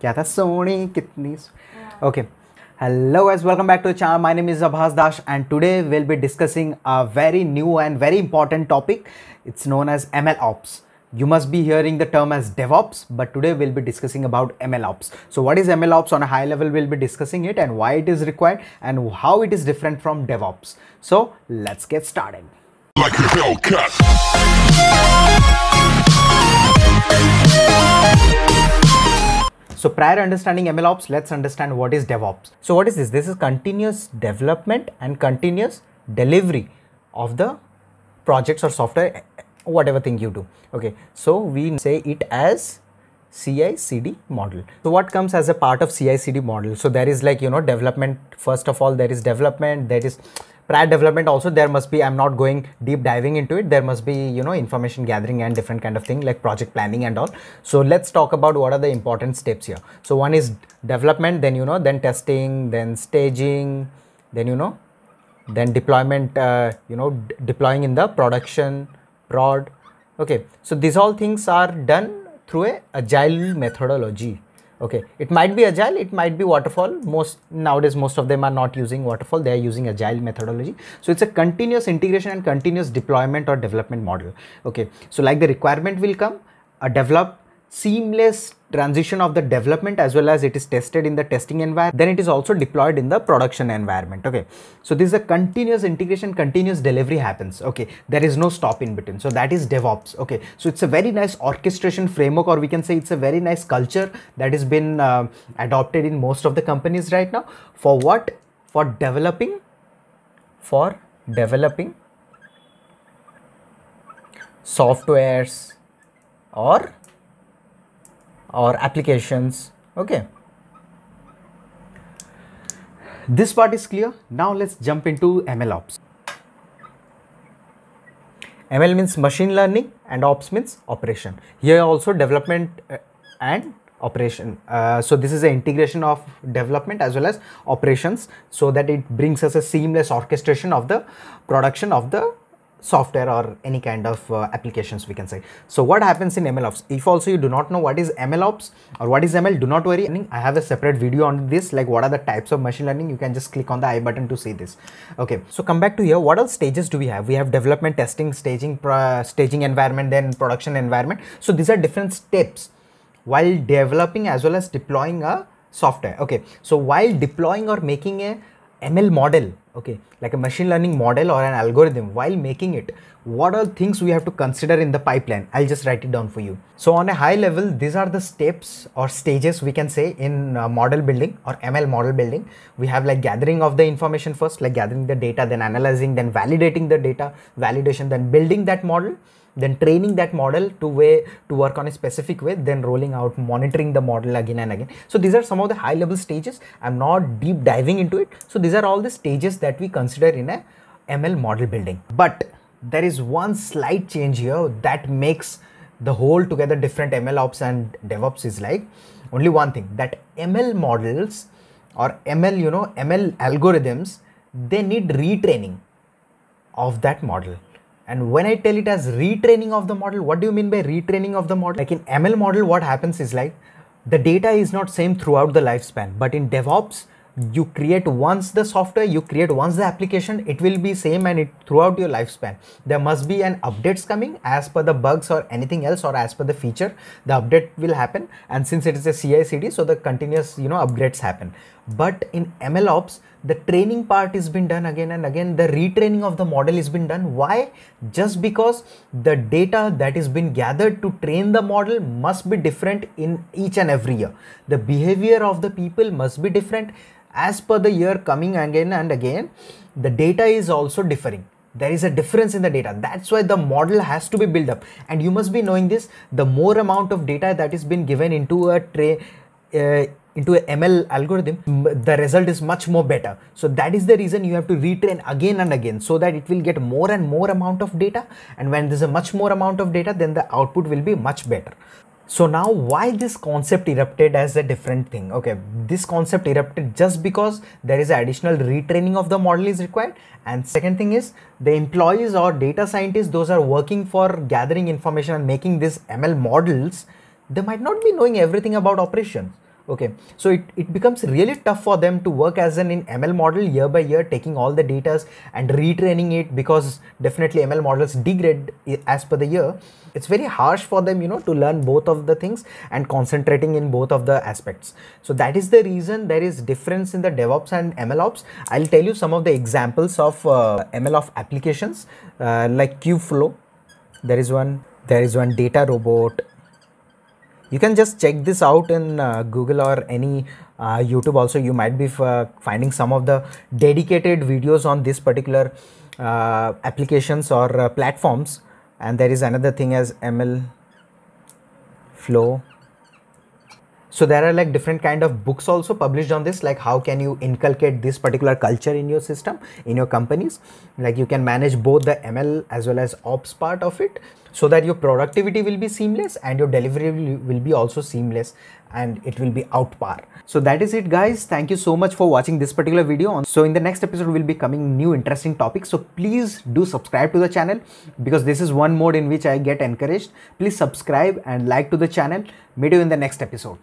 क्या था सोनी कितनी okay hello guys welcome back to the channel my name is Abhas Dash and today we'll be discussing a very new and very important topic it's known as ML ops you must be hearing the term as DevOps, but today we'll be discussing about ML ops. So what is ML ops on a high level? We'll be discussing it and why it is required and how it is different from DevOps. So let's get started. like a Hellcat. So prior understanding ML ops, let's understand what is DevOps. So what is this? This is continuous development and continuous delivery of the projects or software, whatever thing you do. Okay, so we say it as CI/CD model. So what comes as a part of CI/CD model? So there is like you know development. First of all, there is development. There is prior development also there must be i'm not going deep diving into it there must be you know information gathering and different kind of thing like project planning and all. So let's talk about what are the important steps here. So one is development then you know then testing then staging then you know then deployment uh, you know deploying in the production prod. Okay so these all things are done through a agile methodology okay it might be agile it might be waterfall. Most nowadays most of them are not using waterfall they are using agile methodology. So it's a continuous integration and continuous deployment or development model. Okay so like the requirement will come a develop seamless transition of the development as well as it is tested in the testing environment then it is also deployed in the production environment okay? So this is a continuous integration continuous delivery happens okay? There is no stop in between. So that is devops okay? So it's a very nice orchestration framework or we can say it's a very nice culture that has been uh, adopted in most of the companies right now. For what? For developing for developing softwares or or applications. Okay. This part is clear. Now let's jump into ml ops. Ml means machine learning and ops means operation. Here also development uh, and operation. Uh, so this is an integration of development as well as operations so that it brings us a seamless orchestration of the production of the software or any kind of uh, applications we can say. So what happens in ml ops if also you do not know what is ml ops or what is ml do not worry. I have a separate video on this like what are the types of machine learning. You can just click on the i button to see this. Okay so come back to here. What all stages do we have? We have development testing staging staging environment then production environment. So these are different steps while developing as well as deploying a software. Okay so while deploying or making a ml model okay like a machine learning model or an algorithm while making it what are things we have to consider in the pipeline? I'll just write it down for you. So on a high level these are the steps or stages we can say in uh, model building or ml model building. We have like gathering of the information first like gathering the data then analyzing then validating the data validation then building that model then training that model to way to work on a specific way then rolling out monitoring the model again and again. So these are some of the high level stages. I'm not deep diving into it. So these are all the stages that we consider in a ml model building. But there is one slight change here that makes the whole together different ml ops and devops is like only one thing that ml models or ml you know ml algorithms they need retraining of that model and when I tell it as retraining of the model, what do you mean by retraining of the model? Like in ML model, what happens is like the data is not same throughout the lifespan, but in DevOps, you create once the software, you create once the application, it will be same and it throughout your lifespan. There must be an updates coming as per the bugs or anything else or as per the feature, the update will happen. And since it is a CI/CD, so the continuous you know upgrades happen. But in ML ops, the training part is been done again and again. The retraining of the model is been done. Why? Just because the data that is been gathered to train the model must be different in each and every year. The behavior of the people must be different. As per the year coming again and again the data is also differing. There is a difference in the data. That's why the model has to be built up. And you must be knowing this the more amount of data that is been given into a tray uh, into a ML algorithm, the result is much more better. So that is the reason you have to retrain again and again so that it will get more and more amount of data. And when there's a much more amount of data, then the output will be much better. So now why this concept erupted as a different thing? Okay, this concept erupted just because there is additional retraining of the model is required. And second thing is the employees or data scientists, those are working for gathering information and making these ML models, they might not be knowing everything about operations okay. So it, it becomes really tough for them to work as an in ml model year by year taking all the data and retraining it because definitely ml models degrade as per the year. It's very harsh for them you know to learn both of the things and concentrating in both of the aspects. So that is the reason there is difference in the devops and ml ops. I'll tell you some of the examples of uh, ml ops applications uh, like kubeflow. There is one there is one DataRobot you can just check this out in uh, google or any uh, youtube also. You might be finding some of the dedicated videos on this particular uh, applications or uh, platforms. And there is another thing as ml flow so there are like different kind of books also published on this like how can you inculcate this particular culture in your system in your companies? Like you can manage both the ml as well as ops part of it so that your productivity will be seamless and your delivery will, be also seamless and it will be out par. So that is it guys. Thank you so much for watching this particular video. So in the next episode will be coming new interesting topics. So please do subscribe to the channel because this is one mode in which i get encouraged. Please subscribe and like to the channel. Meet you in the next episode